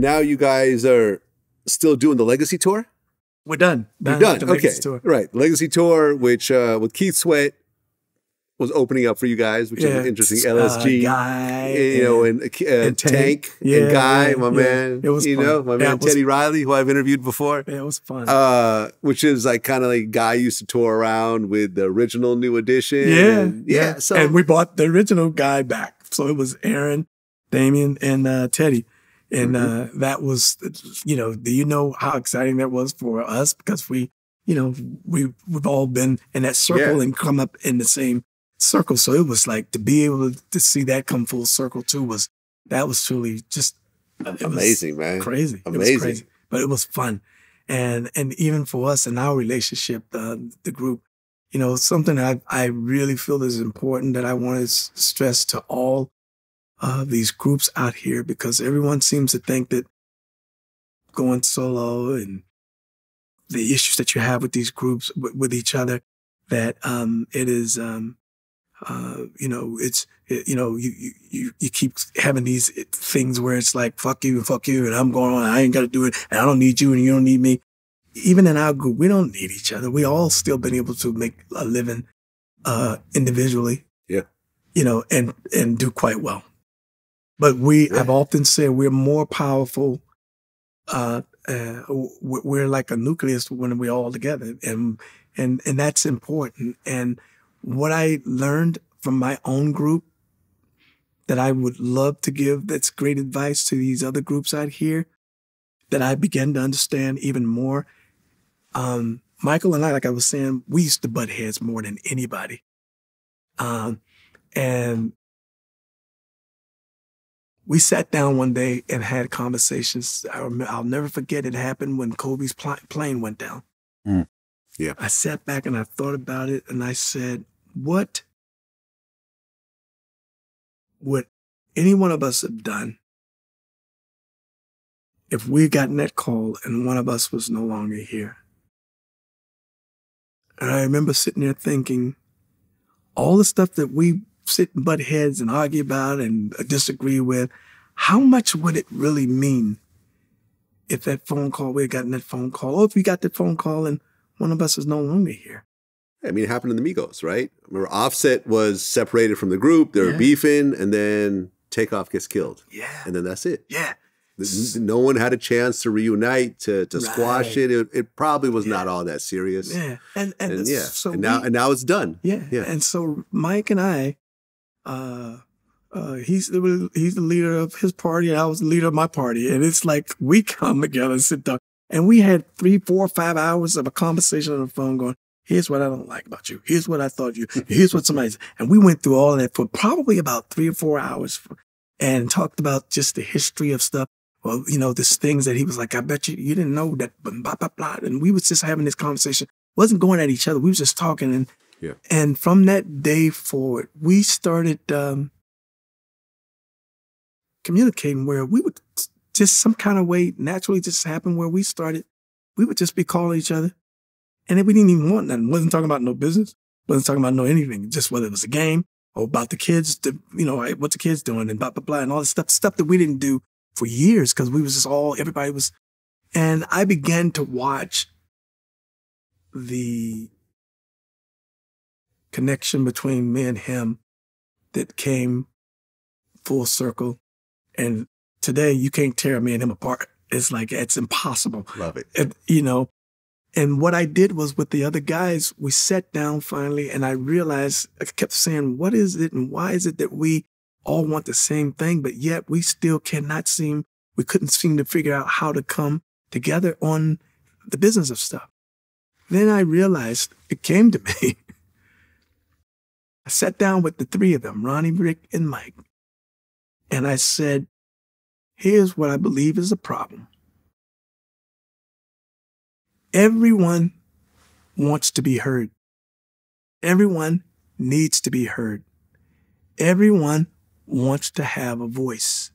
and now you guys are still doing the Legacy Tour. We're done. We're done. the Okay, Legacy Tour. right. Legacy Tour, which uh, with Keith Sweat was opening up for you guys, which is an interesting. uh, LSG, guy, you know, and, uh, and Tank, Tank. and Guy, yeah, my yeah. man. It was you fun. know, my Yeah, man Teddy Riley, who I've interviewed before. Yeah, it was fun. Uh, which is like kind of like Guy used to tour around with the original New Edition. yeah, and- yeah. So and we bought the original guy back. So it was Aaron, Damion, and uh, Teddy. And Mm-hmm. uh, that was, you know, do you know how exciting that was for us? Because we, you know, we we've all been in that circle Yeah. and come up in the same circle. So it was like to be able to see that come full circle too was that was truly just amazing, man. crazy. It Amazing. was crazy, but it was fun, and and even for us in our relationship, uh, the group, you know, something I I really feel is important that I want to stress to all of these groups out here because everyone seems to think that going solo and the issues that you have with these groups with, with each other that um it is um uh you know it's it, you know you, you you you keep having these things where it's like fuck you and fuck you and I'm going on I ain't got to do it and I don't need you and you don't need me. Even in our group we don't need each other. We all still been able to make a living uh individually. Yeah. you know and and do quite well but we. I've often said we're more powerful uh, uh, we- we're like a nucleus when we're all together, and and and that's important. And what I learned from my own group that I would love to give that's great advice to these other groups out here that I began to understand even more. Um, Michael and I, like I was saying, we used to butt heads more than anybody. Um, and we sat down one day and had conversations. I rem- I'll never forget it happened when Kobe's pl- plane went down. Mm. Yeah. I sat back and I thought about it and I said, what would any one of us have done if we had gotten that call and one of us was no longer here? And I remember sitting there thinking, all the stuff that we sit and butt heads and argue about and disagree with, how much would it really mean if that phone call, we had gotten that phone call, or if we got that phone call and one of us is no longer here? I mean, it happened in the Migos, right? Remember, Offset was separated from the group. They were Yeah. beefing, and then Takeoff gets killed, Yeah. and then that's it. Yeah. No one had a chance to reunite to to squash Right. it. it. It probably was Yeah. not all that serious. Yeah. And, and, And yeah, so and now we- and now it's done. Yeah. Yeah. And so Mike and I, uh, uh, he's the he's the leader of his party, and I was the leader of my party. And it's like we come together, and sit down, and we had three, four, five hours of a conversation on the phone, going, "Here's what I don't like about you. Here's what I thought you. Here's what somebody." Said. And we went through all of that for probably about three or four hours, and talked about just the history of stuff. Well, you know, there's things that he was like, "I bet you you didn't know that," blah blah blah. And we was just having this conversation. wasn't going at each other. We was just talking and. Yeah. And from that day forward, we started um, communicating where we would just some kind of way naturally just happen where we started. We would just be calling each other, and then we didn't even want nothing. wasn't talking about no business. wasn't talking about no anything. Just whether it was a game or about the kids. The, you know, what the kids doing and blah blah blah and all this stuff. Stuff that we didn't do for years because we was just all everybody was. And I began to watch the connection between me and him that came full circle. And today you can't tear me and him apart. It's like, it's impossible. Love it. And, you know, and what I did was with the other guys, we sat down finally and I realized, I kept saying, what is it and why is it that we all want the same thing, but yet we still cannot seem, we couldn't seem to figure out how to come together on the business of stuff. Then I realized it came to me. I sat down with the three of them, Ronnie, Rick, and Mike, and I said, here's what I believe is a problem. Everyone wants to be heard. Everyone needs to be heard. Everyone wants to have a voice.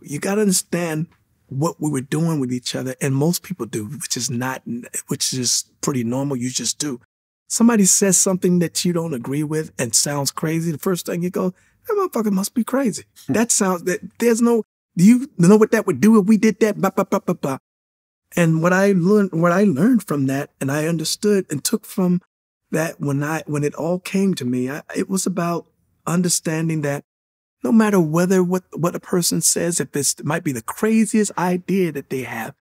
You got to understand what we were doing with each other, and most people do, which is not, which is pretty normal. You just do. Somebody says something that you don't agree with and sounds crazy. The first thing you go, that motherfucker must be crazy. Hmm. that sounds that there's no Do you know what that would do if we did that? Bah, bah, bah, bah, bah. And what I learned, what I learned from that, and I understood and took from that when I when it all came to me, I, it was about understanding that no matter whether what what a person says, if it's, it might be the craziest idea that they have,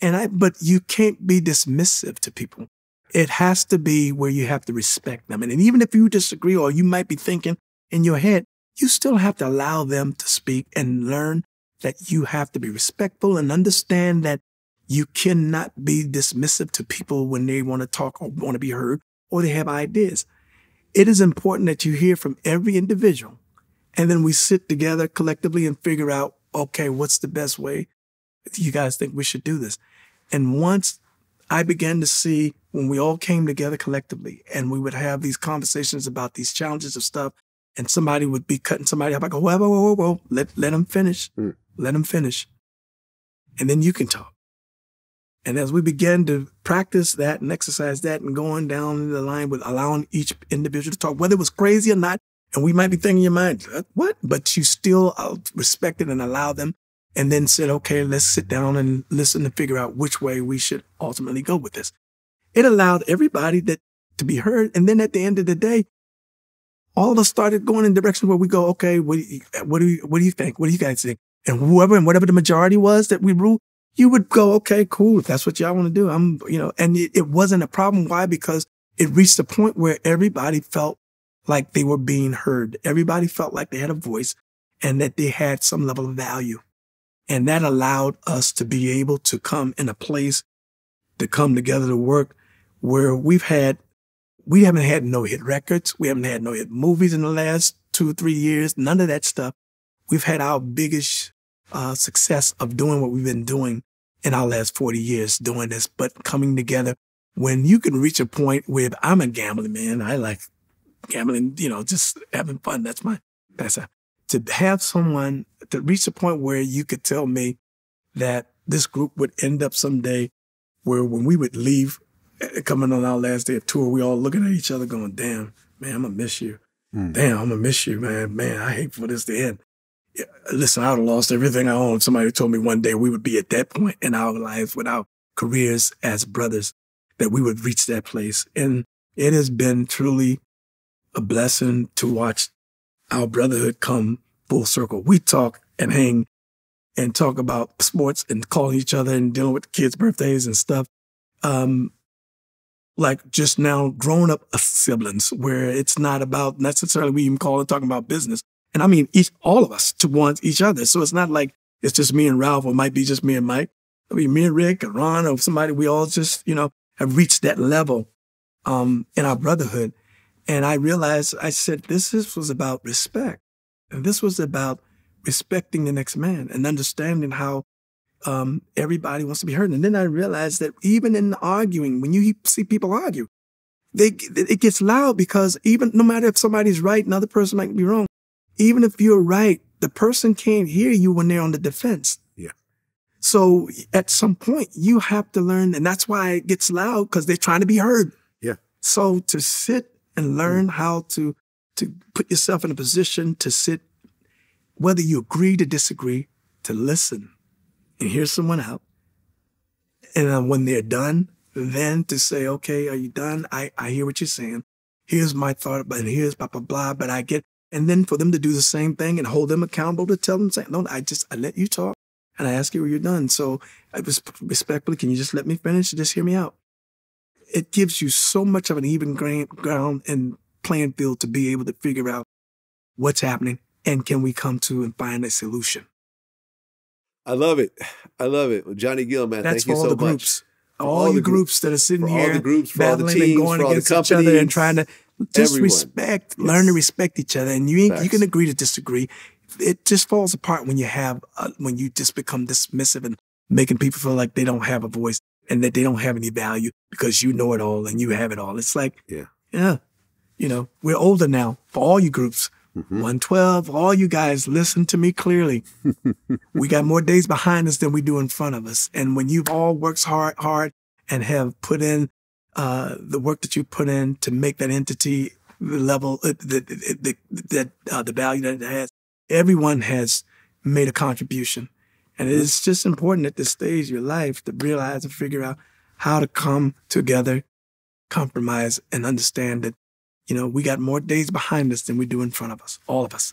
and I, but you can't be dismissive to people. It has to be where you have to respect them, and, even if you disagree or you might be thinking in your head, you still have to allow them to speak and learn that you have to be respectful and understand that you cannot be dismissive to people when they want to talk or want to be heard or they have ideas. It is important that you hear from every individual and then we sit together collectively and figure out, okay, what's the best way you guys think we should do this? And once I began to see when we all came together collectively and we would have these conversations about these challenges of stuff and somebody would be cutting somebody up. I go, whoa, whoa, whoa, whoa, let, let them finish. Mm. Let them finish. And then you can talk. And as we began to practice that and exercise that and going down the line with allowing each individual to talk, whether it was crazy or not, and we might be thinking in your mind, what? But you still uh, respected and allow them and then said, okay, let's sit down and listen to figure out which way we should ultimately go with this. It allowed everybody that to be heard. And then at the end of the day, all of us started going in direction where we go, okay, what do you, what do you, what do you think? What do you guys think? And whoever and whatever the majority was that we ruled, you would go, okay, cool. If that's what y'all want to do, I'm, you know, and it, it wasn't a problem. Why? Because it reached a point where everybody felt like they were being heard. Everybody felt like they had a voice and that they had some level of value. And that allowed us to be able to come in a place to come together to work where we've had, we haven't had no hit records. We haven't had no hit movies in the last two or three years. None of that stuff. We've had our biggest uh, success of doing what we've been doing in our last 40 years doing this, but coming together when you can reach a point where I'm a gambling man, I like gambling, you know, just having fun. That's my, that's a, to have someone to reach a point where you could tell me that this group would end up someday where when we would leave, coming on our last day of tour, we all looking at each other going, damn, man, I'm gonna miss you. Mm. Damn, I'm gonna miss you, man. Man, I hate for this to end listen, I would have lost everything I owned. Somebody told me one day we would be at that point in our lives with our careers as brothers, that we would reach that place. And it has been truly a blessing to watch our brotherhood come full circle. We talk and hang and talk about sports and calling each other and dealing with kids' birthdays and stuff. Um, like just now grown up siblings where it's not about necessarily we even call it talking about business, and I mean, each, all of us to want each other. So it's not like it's just me and Ralph, or might be just me and Mike. I mean, me and Rick or Ron or somebody, we all just, you know, have reached that level, um, in our brotherhood. And I realized, I said, this is, was about respect. And this was about respecting the next man and understanding how, um, everybody wants to be heard. And then I realized that even in arguing, when you see people argue, they, it gets loud because even no matter if somebody's right, another person might be wrong even if you're right, the person can't hear you when they're on the defense. Yeah. So at some point you have to learn, and that's why it gets loud because they're trying to be heard. Yeah. So to sit and learn mm. how to to put yourself in a position to sit, whether you agree to disagree, to listen and hear someone out. And then when they're done, then to say, okay, are you done? I, I hear what you're saying. Here's my thought, but here's blah, blah, blah. But I get, and then for them to do the same thing and hold them accountable to tell them, say, no, I just, I let you talk and I ask you when you're done. So I was respectfully, can you just let me finish? Just hear me out. It gives you so much of an even ground and playing field to be able to figure out what's happening and can we come to and find a solution. I love it. I love it. Johnny Gill, man, That's thank you so much. Groups. All, all the groups, that are sitting here, the groups, battling teams, and going against each other and trying to just Everyone. respect, yes. learn to respect each other, and you you can agree to disagree. It just falls apart when you have uh, when you just become dismissive and making people feel like they don't have a voice and that they don't have any value because you know it all and you have it all. It's like, yeah, yeah, you know, we're older now for all you groups. Mm-hmm. 112, all you guys, listen to me clearly. we got more days behind us than we do in front of us. And when you've all worked hard, hard and have put in uh, the work that you put in to make that entity the level, uh, the, the, the, uh, the value that it has. Everyone has made a contribution. And it's just important at this stage of your life to realize and figure out how to come together, compromise, and understand that, you know, we got more days behind us than we do in front of us, all of us.